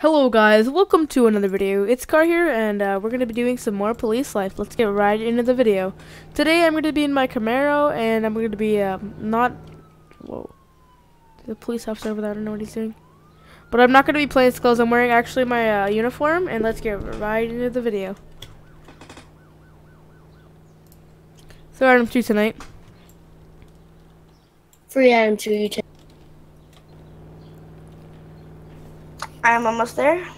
Hello guys, welcome to another video. It's Car here and uh, we're going to be doing some more police life. Let's get right into the video. Today I'm going to be in my Camaro and I'm going to be um, not... Whoa. The police officer over there, I don't know what he's doing. But I'm not going to be playing clothes. I'm wearing actually my uh, uniform and let's get right into the video. So item 2 tonight. Free item two you I'm almost there.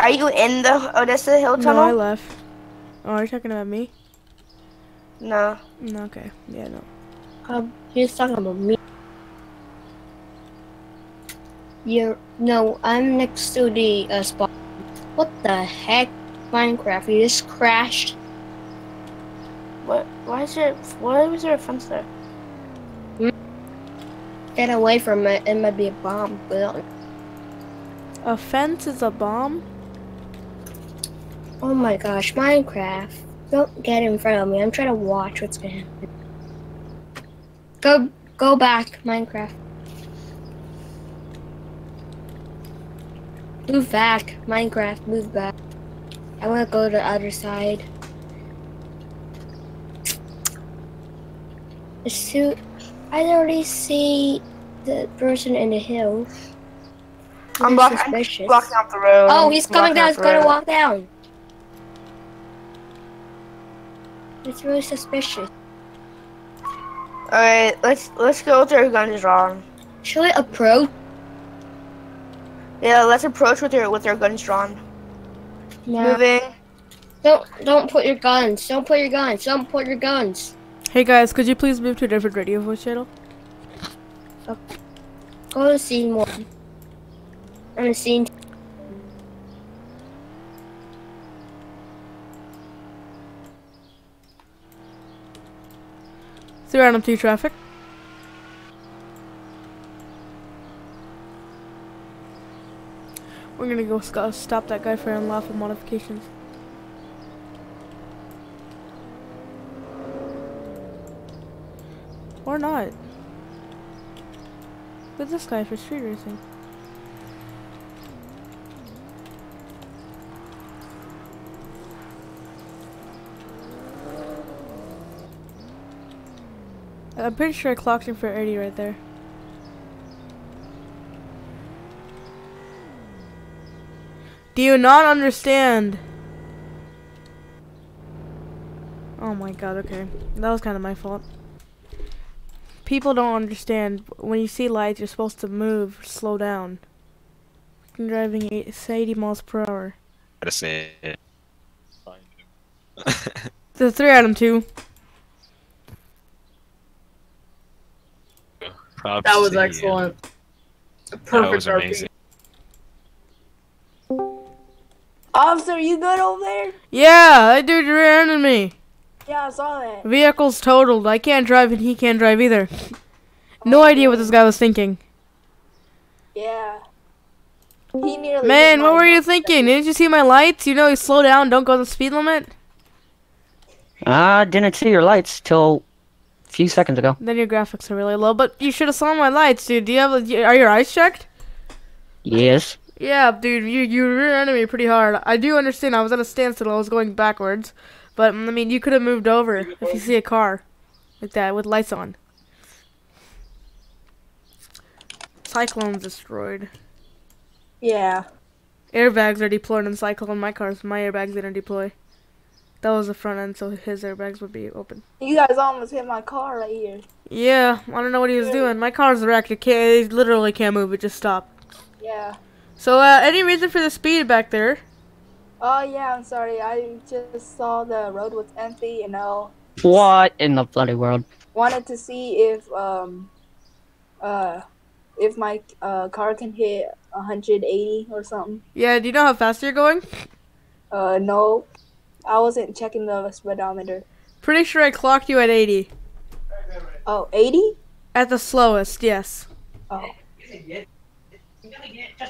Are you in the Odessa Hill Tunnel? No, I left. Oh, are you talking about me? No. No, okay. Yeah, no. Um, he's talking about me. You're no, I'm next to the uh, spot. What the heck, Minecraft? You just crashed. What? Why is there? Why was there a fence there? Get away from it. It might be a bomb. But A fence is a bomb? oh my gosh, Minecraft! Don't get in front of me. I'm trying to watch what's gonna happen. Go, go back, Minecraft. Move back, Minecraft. Move back. I want to go to the other side. Suit. I already see the person in the hill. I'm blocking, I'm blocking off the road. Oh, he's coming down. He's gonna walk down. It's really suspicious. Alright, let's let's go with our guns drawn. Should we approach? Yeah, let's approach with our with our guns drawn. No. Moving. Don't don't put your guns. Don't put your guns. Don't put your guns. Hey guys, could you please move to a different radio voice channel? Okay. Go to scene one. I'm in scene. Two. Through item 2 traffic. We're gonna go stop that guy for unlawful modifications. Or not. Look at this guy for street racing. I'm pretty sure I clocked him for 80 right there. Do you not understand? Oh my god, okay. That was kind of my fault. People don't understand. When you see lights, you're supposed to move, slow down. I'm driving 80 miles per hour. gotta say it. The three item two. Props That was to you. excellent. That Perfect was amazing. Officer, you good over there? Yeah, that dude ran into me. Yeah, I saw that. Vehicle's totaled. I can't drive and he can't drive either. No oh, idea what this guy was thinking. Yeah. He nearly. Man, what were you thinking? Didn't you see my lights? You know, you slow down, don't go the speed limit. I didn't see your lights till a few seconds ago. Then your graphics are really low, but you should have saw my lights, dude. Do you have? Are your eyes checked? Yes. Yeah, dude, you you rear-ended me pretty hard. I do understand. I was at a standstill. I was going backwards, but I mean, you could have moved over if you see a car like that with lights on. Cyclone's destroyed. Yeah. Airbags are deployed in Cyclone. My cars, my airbags didn't deploy. That was the front end, so his airbags would be open. You guys almost hit my car right here. Yeah, I don't know what he was doing. My car's wrecked. It can't. It literally can't move. It just stopped. Yeah. So, uh, any reason for the speed back there? Oh yeah, I'm sorry. I just saw the road was empty. You know, What in the bloody world? wanted to see if um, uh, if my uh car can hit 180 or something. Yeah. Do you know how fast you're going? Uh, no, I wasn't checking the speedometer. Pretty sure I clocked you at 80. Oh, 80? At the slowest, yes. Oh.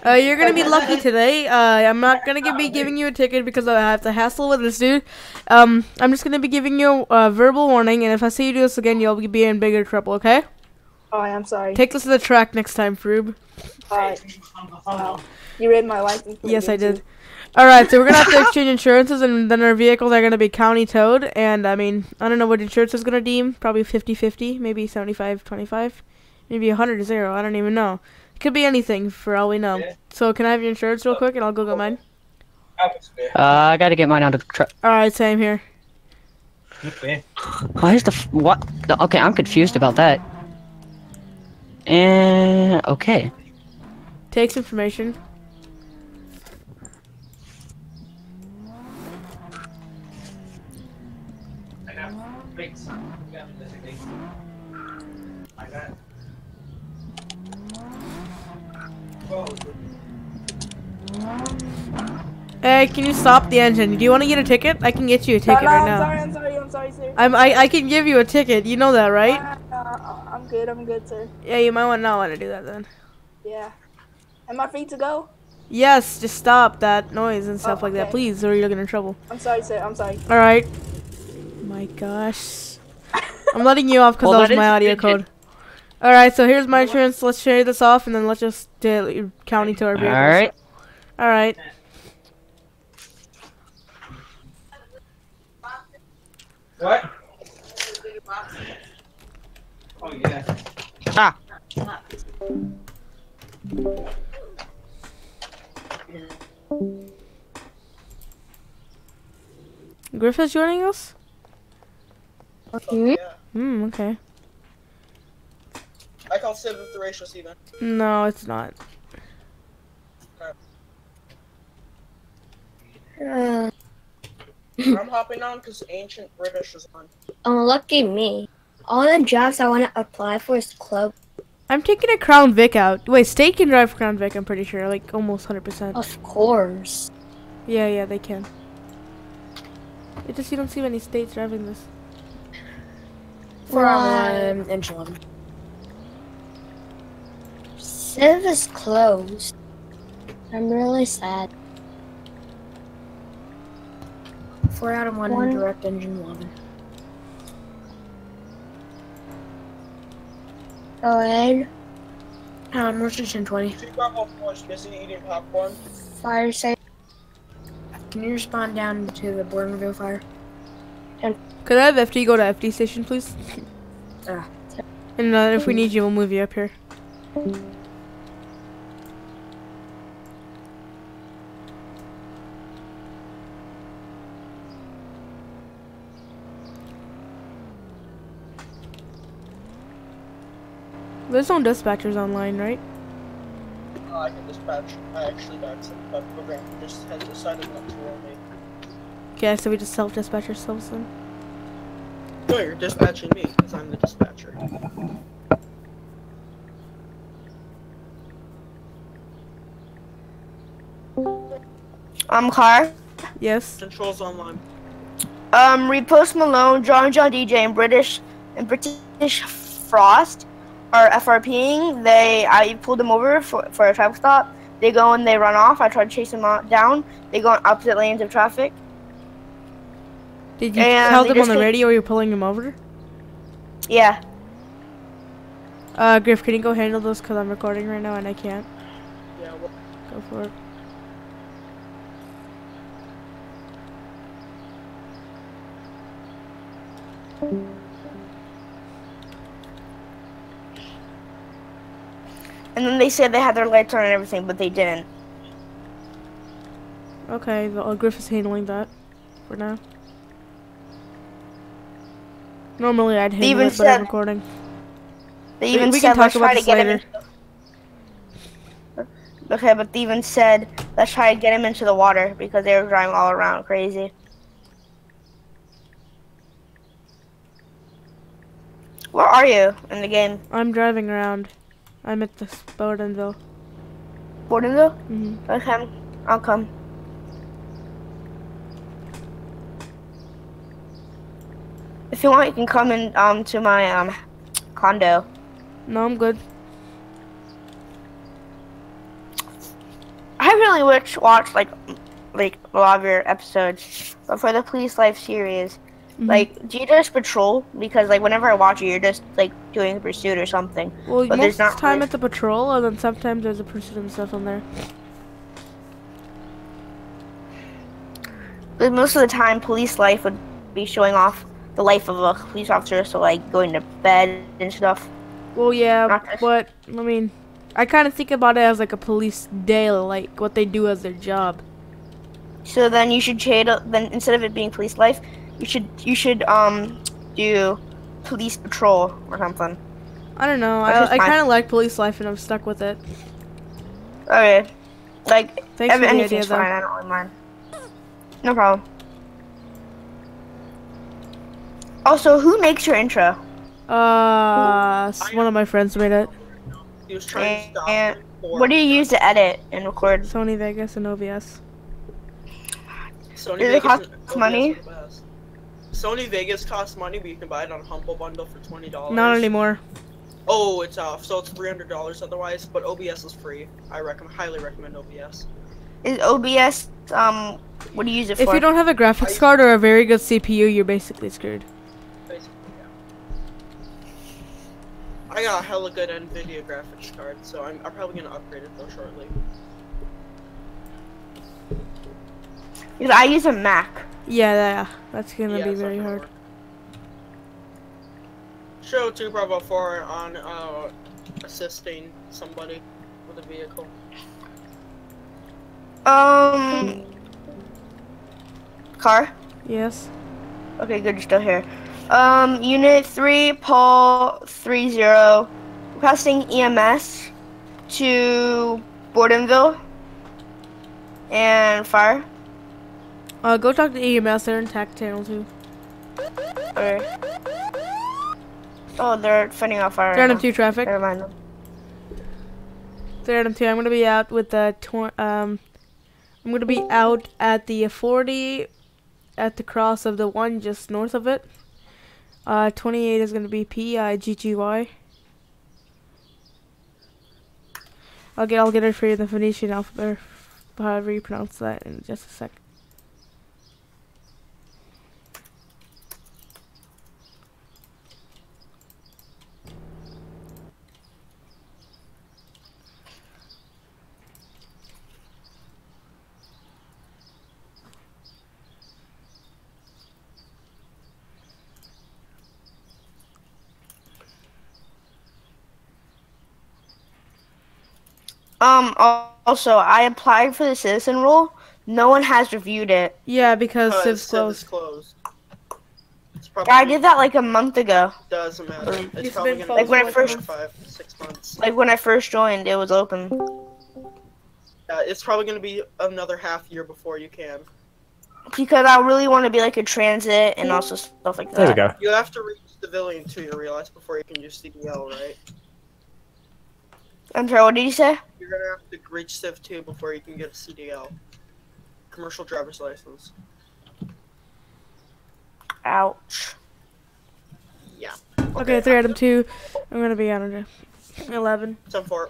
Uh, you're gonna be lucky today. Uh, I'm not gonna be giving you a ticket because I have to hassle with this dude. Um, I'm just gonna be giving you a verbal warning, and if I see you do this again, you'll be in bigger trouble. Okay? Alright, I'm sorry. Take this to the track next time, Froob. Alright. Wow. You read my license. Yes, I did. All right, so we're gonna have to exchange insurances, and then our vehicles are gonna be county towed. And I mean, I don't know what insurance is gonna deem. Probably 50-50, maybe 75-25, maybe 100 0. I don't even know. It could be anything for all we know. So can I have your insurance real quick, and I'll go get mine. Uh, I gotta get mine out of the truck. All right, same here. Why is the f- what? The, okay, I'm confused about that. And okay. Takes information. Hey, can you stop the engine? Do you want to get a ticket? I can get you a ticket no, right I'm now. sorry, I'm sorry, I'm sorry, sir. I'm I, I can give you a ticket. You know that, right? Uh, uh, I'm good, I'm good, sir. Yeah, you might want not want to do that then. Yeah. Am I free to go? Yes, just stop that noise and stuff Oh, like that, please, or you'll get in trouble. I'm sorry, sir, I'm sorry. All right. My gosh. I'm letting you off because Well, that was my is audio good. code. All right, so here's my insurance. Let's share this off, and then let's just uh, county to our vehicles. All right. All right. What? Oh yeah. Ah. Griffith's joining us. Hmm? Hmm. Okay. I call Civ with the racial Steven. No, it's not. Uh, I'm hopping on because ancient British is on. oh, lucky me. All the jobs I want to apply for is closed. I'm taking a Crown Vic out. Wait, State can drive Crown Vic. I'm pretty sure, like almost hundred percent. Of course. Yeah, yeah, they can. It just you don't see many states driving this. For Why? um, engine one. Civ closed. I'm really sad. Four out of one, One. direct engine one. Go ahead. Um, Richardson 20. Two Bravo Force busy eating popcorn. Fire safe. Can you respond down to the Bourneville fire? Could I have FD go to FD station, please? Ah. And uh, if we need you, we'll move you up here. There's no dispatchers online, right? Uh, I can dispatch. I actually got some but program just has decided not to roll me. Okay, so we just self-dispatch ourselves then. No, you're dispatching me because I'm the dispatcher. I'm Car. Yes. Controls online. Um, Repost Malone, John John DJ, and British and British Frost are FRPing. They I pulled them over for, for a traffic stop. They go and they run off. I try to chase them down. They go in opposite lanes of traffic. Did you And tell them on the radio you're pulling them over? Yeah. Uh, Griff, can you go handle this? Because I'm recording right now and I can't. Yeah. Well, Go for it. And then they said they had their lights on and everything, but they didn't. Okay, the, uh, Griff is handling that for now. Normally I'd handle even it, but I'm recording. They even we said can talk let's about try to this get him. later. Okay, but they even said let's try to get him into the water because they were driving all around crazy. Where are you in the game? I'm driving around. I'm at the Bowdenville. Bordenville? hmm Okay, I'll come. If you want, you can come in um to my um condo. No, I'm good. definitely watch watch like like a lot of your episodes, but for the police life series, Mhm. like do you just patrol? Because like whenever I watch it, you're just like doing a pursuit or something. well, but most not time really- it's a patrol, and then sometimes there's a pursuit and stuff on there. But most of the time, police life would be showing off the life of a police officer, so like going to bed and stuff. Well, yeah, but I mean, I kind of think about it as like a police day, like what they do as their job. So then you should change. Then instead of it being police life, you should you should um do police patrol or something. I don't know. That's I, I kind of like police life, and I'm stuck with it. Okay, like Thanks ev- for the anything's idea, though. fine. I don't really mind. No problem. Also, who makes your intro? Uh, s- one of my friends made it. He was trying to stop And what do you use to edit and record? Sony Vegas and OBS. Sony Does it Vegas cost and OBS money? Are the best. Sony Vegas costs money, but you can buy it on Humble Bundle for twenty dollars. Not anymore. Oh, it's off, so it's three hundred dollars otherwise. But OBS is free. I recommend, highly recommend OBS. Is OBS um? What do you use it If for? If you don't have a graphics card or a very good CPU, you're basically screwed. Basically, yeah. I got a hella good Nvidia graphics card, so I'm, I'm probably gonna upgrade it though shortly. Because I use a Mac. Yeah, yeah, that's gonna Yeah, be very gonna hard. Show 2 Bravo 4 on uh, assisting somebody with a vehicle. Um. Car. Yes. Okay, good. You're still here. Um, Unit three, Paul three zero, requesting EMS to Bordenville and fire. Uh, go talk to EMS. They're in TAC channel too. Okay. Oh, they're fighting off fire. They're right two traffic. Never mind them. They're two. I'm gonna be out with the um. I'm gonna be out at the 40, at the cross of the one just north of it. Uh, 28 is gonna be P I G G Y. I'll get I'll get it for you in the Phoenician alphabet, however you pronounce that, in just a sec. Um. Also, I applied for the citizen role. No one has reviewed it. Yeah, because Uh, Civ's closed. closed. It's probably I did that like a month ago. doesn't matter. It's It's probably been gonna closed be for like five, six months. Like when I first joined, it was open. Uh, it's probably gonna be another half year before you can. Because I really want to be like a transit and also stuff like that. There we go. You have to reach civilian too. You realize before you can use CDL, right? I'm sorry, what did you say? You're gonna have to reach Civ 2 before you can get a CDL, commercial driver's license. Ouch. Yeah. Okay, three item two. I'm gonna be out on 11. Ten four.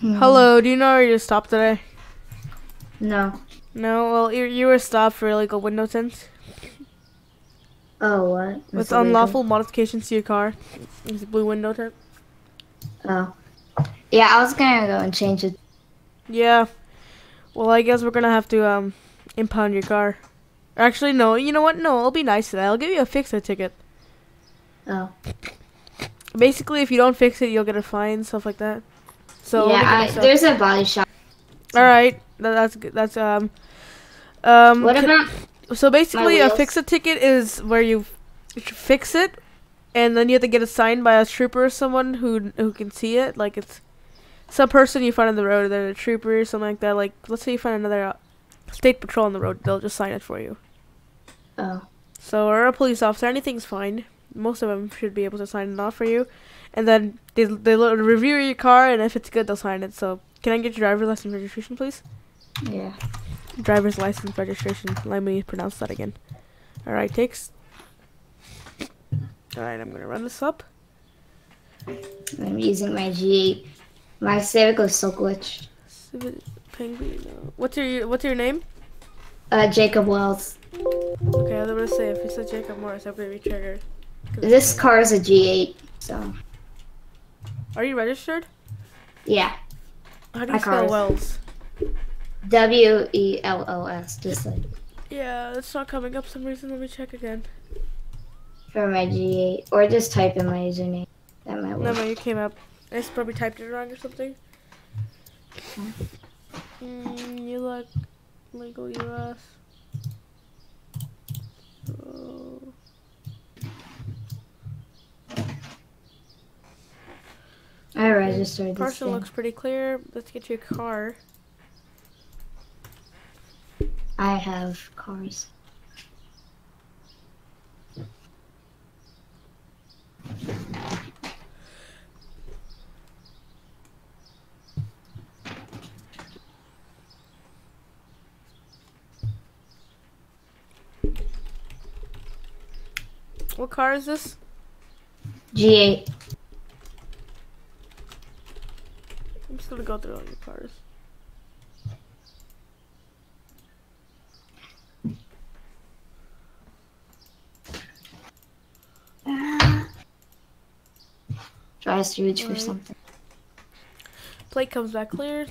Hmm. Hello, do you know where you stopped today? No. No, well, you, you were stopped for illegal window tints Oh, what? with That's illegal? unlawful modifications to your car. It's a blue window tint. Oh. Yeah, I was gonna go and change it. Yeah. Well, I guess we're gonna have to um impound your car. Actually, no. You know what? No, I'll be nice to that. I'll give you a fix-it ticket. Oh. Basically, if you don't fix it, you'll get a fine, stuff like that. So yeah, I, there's a body shop. all right. That, that's good. That's um um. What about? So basically, a fix-it ticket is where you fix it, and then you have to get it signed by a trooper or someone who who can see it. Like it's some person you find on the road, they're a trooper or something like that. Like let's say you find another uh, state patrol on the road, they'll just sign it for you. Oh. So or a police officer, anything's fine. Most of them should be able to sign it off for you, and then they they review your car, and if it's good, they'll sign it. So can I get your driver's license registration, please? Yeah. Driver's license registration. Let me pronounce that again. Alright, takes. Alright, I'm gonna run this up. I'm using my G8. My Civic was so glitched. Civic Penguin. What's your What's your name? Uh, Jacob Wells. Okay, I was gonna say if you said Jacob Morris, I'm gonna be triggered. This car is a G8, so Are you registered? yeah. How do you spell Wells? W E L O S, just like Yeah, it's not coming up for some reason. Let me check again. for my G8, or just type in my username. That might No, work. no, you came up. I just probably typed it wrong or something. Mm, you look legal US. Oh. I registered this Parcel looks pretty clear. Let's get you a car. I have cars. What car is this? G8. I'm just gonna go through all your cars. To reach for something. Plate comes back clear.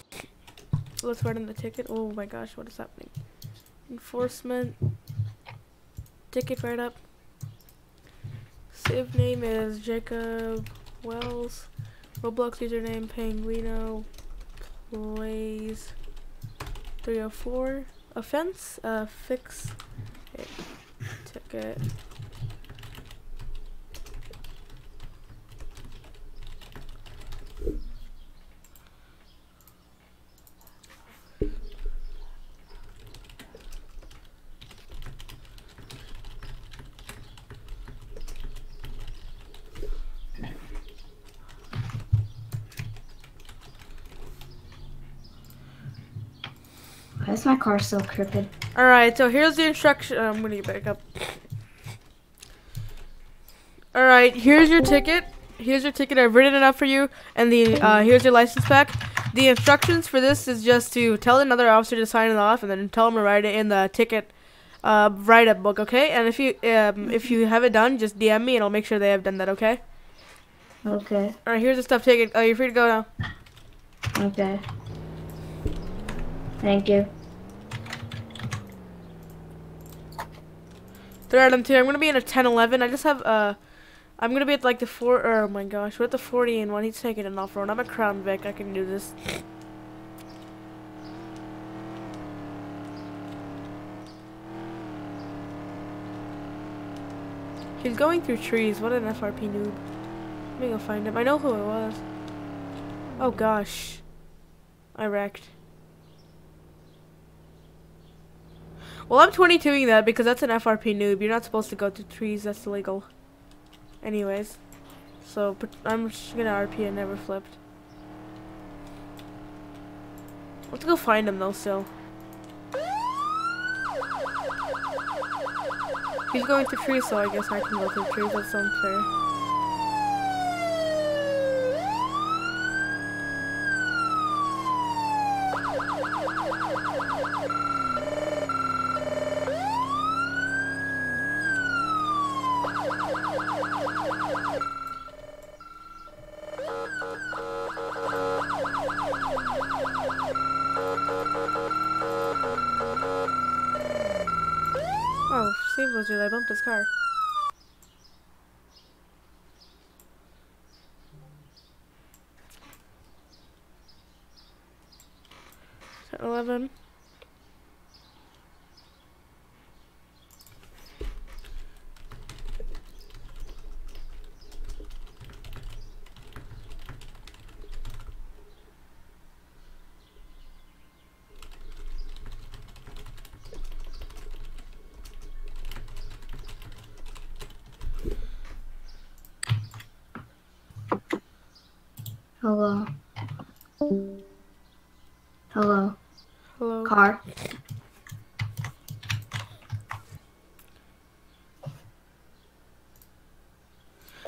Let's write in the ticket. Oh my gosh, what is happening? Enforcement. Ticket right up. Save name is Jacob Wells. Roblox username Penguino plays 304. Offense, uh, fix. Ticket. Why is my car so crooked? Alright, so here's the instruction. I'm gonna get back up. Alright, here's your ticket. Here's your ticket. I've written it up for you. And the uh, here's your license back. The instructions for this is just to tell another officer to sign it off, and then tell him to write it in the ticket uh, write-up book. Okay? And if you um, if you have it done, just DM me, and I'll make sure they have done that. Okay? Okay, Alright, here's the stuff taken. Oh, you're free to go now. okay. Thank you. They're at M2. I'm gonna be in a 1011. I just have uh I'm gonna be at like the four oh my gosh, we're at the 40 and one. He's taking an off road. I'm a Crown Vic, I can do this. He's going through trees. What an FRP noob. Let me go find him. I know who it was. Oh gosh. I wrecked. Well, I'm 22ing that because that's an FRP noob. You're not supposed to go to trees. That's illegal. Anyways. So, I'm just gonna RP and never flipped. Let's go find him though still. He's going to trees, so I guess I can go through trees. That sounds car. Eleven. Hello. Hello. Hello. Car.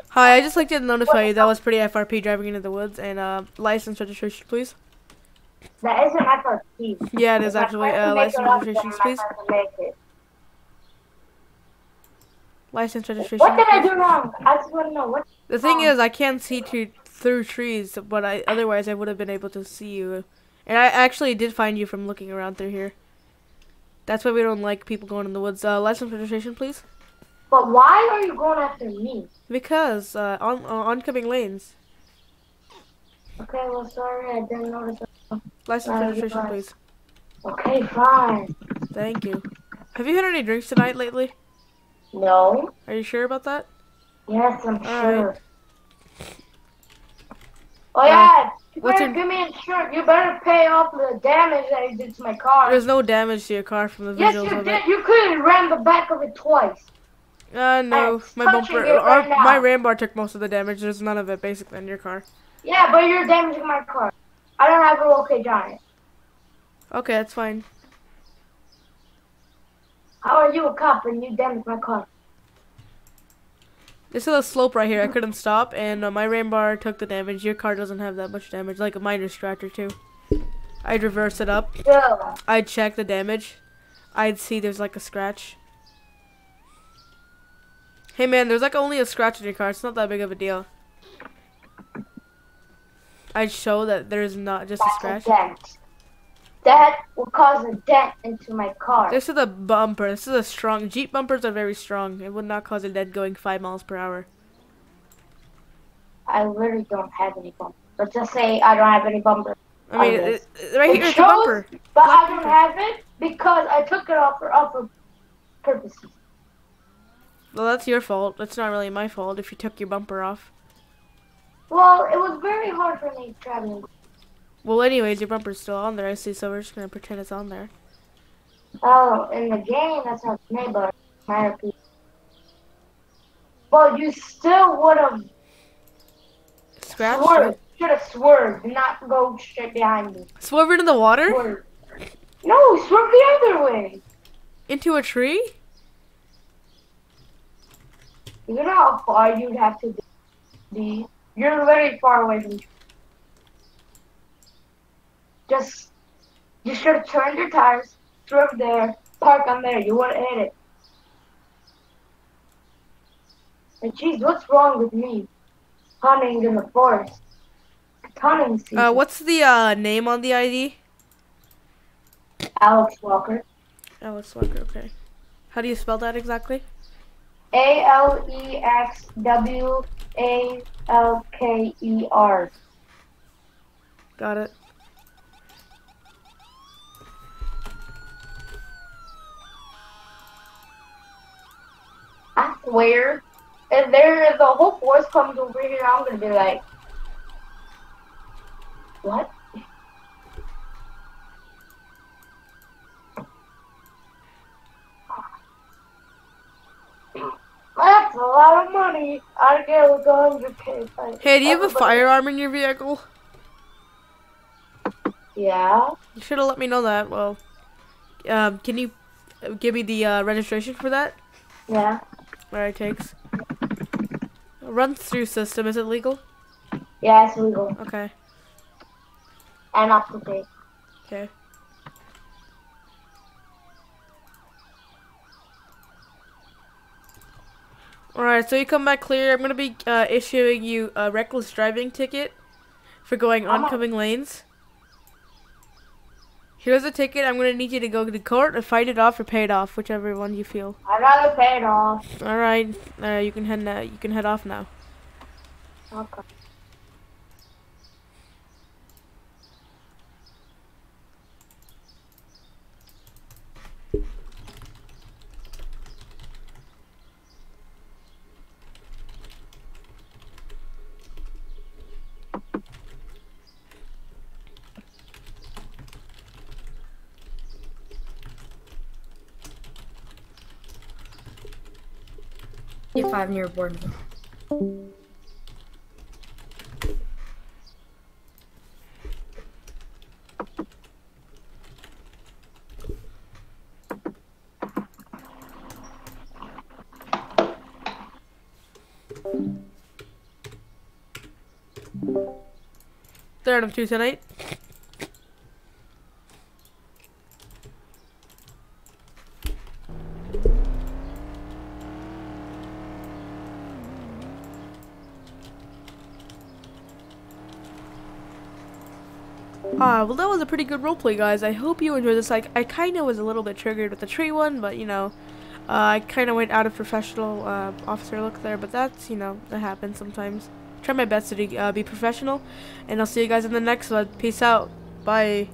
Hi, I just like to notify you that was pretty FRP driving into the woods and uh, license registration, please. That isn't FRP. Yeah, it is actually try uh, license it up, registrations, then I'm please. not gonna make it. License registration. What did I please. do wrong? I just want to know what. The thing is, I can't see to, through trees, but I otherwise I would have been able to see you. And I actually did find you from looking around through here. That's why we don't like people going in the woods. Uh, license registration, please. But why are you going after me? Because uh, on uh, oncoming lanes. Okay, well, sorry, I didn't notice. License Uh, registration, please. Okay, fine. Thank you. Have you had any drinks tonight lately? No. Are you sure about that? Yes, I'm All sure. Oh yeah, you what's better your- give me insurance. You better pay off the damage that you did to my car. There's no damage to your car from the yes, visuals you of did. it. You could have ran the back of it twice. Uh, no, my bumper, it our, my ram bar took most of the damage. There's none of it basically in your car. Yeah, but you're damaging my car. I don't have a okay giant. Okay, that's fine. How are you a cop and you damage my car? This is a slope right here. I couldn't stop, and uh, my ram bar took the damage. Your car doesn't have that much damage, like a minor scratch or two. I'd reverse it up. Still, I'd check the damage. I'd see there's like a scratch. Hey man, there's like only a scratch in your car. It's not that big of a deal. I'd show that there's not just a that's scratch. a. That will cause a dent into my car. This is a bumper. This is a strong. Jeep bumpers are very strong. It would not cause a dent going five miles per hour. I literally don't have any bumper. Let's just say I don't have any bumper. I mean, it, it- right It here it's a bumper. But Black I don't bumper. have it because I took it off for other purposes. Well, that's your fault. That's not really my fault if you took your bumper off. Well, it was very hard for me traveling. Well, anyways, your bumper's still on there. I see, so we're just gonna pretend it's on there. Oh, in the game, that's not me, but my repeat. Well, you still would have Scratch. swerved. Should have swerved, not go straight behind me. Swerve into the water? No, swerve the other way. Into a tree? You know how far you'd have to be? You're very far away from. Just, you should turn your tires, swerve there, park on there. You wouldn't hit it. And jeez, what's wrong with me? Hunting in the forest. It's hunting season. Uh, what's the uh name on the ID? Alex Walker. Alex Walker. Okay. How do you spell that exactly? A L E X W A L K E R. Got it. I swear, if there if the whole force comes over here, I'm gonna be like, what? That's a lot of money. I'd get like a hundred k. if Hey, do you have a firearm in your vehicle? Yeah. You should have let me know that. Well, um, can you uh, give me the uh, registration for that? Yeah. Alright, takes. Run through system. Is it legal? Yeah, it's legal Okay. and off the date. Okay. Alright, so you come back clear. I'm gonna be uh, issuing you a reckless driving ticket for going oncoming lanes. Here's a ticket. I'm gonna need you to go to the court and fight it off or pay it off, whichever one you feel. I'd rather pay it off. Alright, uh, you can head now. You can head off now. Okay. 55 near board. Third of two tonight. Pretty good roleplay, guys. I hope you enjoyed this. Like, I kind of was a little bit triggered with the tree one, but you know, uh, I kind of went out of professional uh, officer look there, but that's, you know, that happens sometimes. Try my best to uh, be professional, and I'll see you guys in the next one. Peace out. Bye.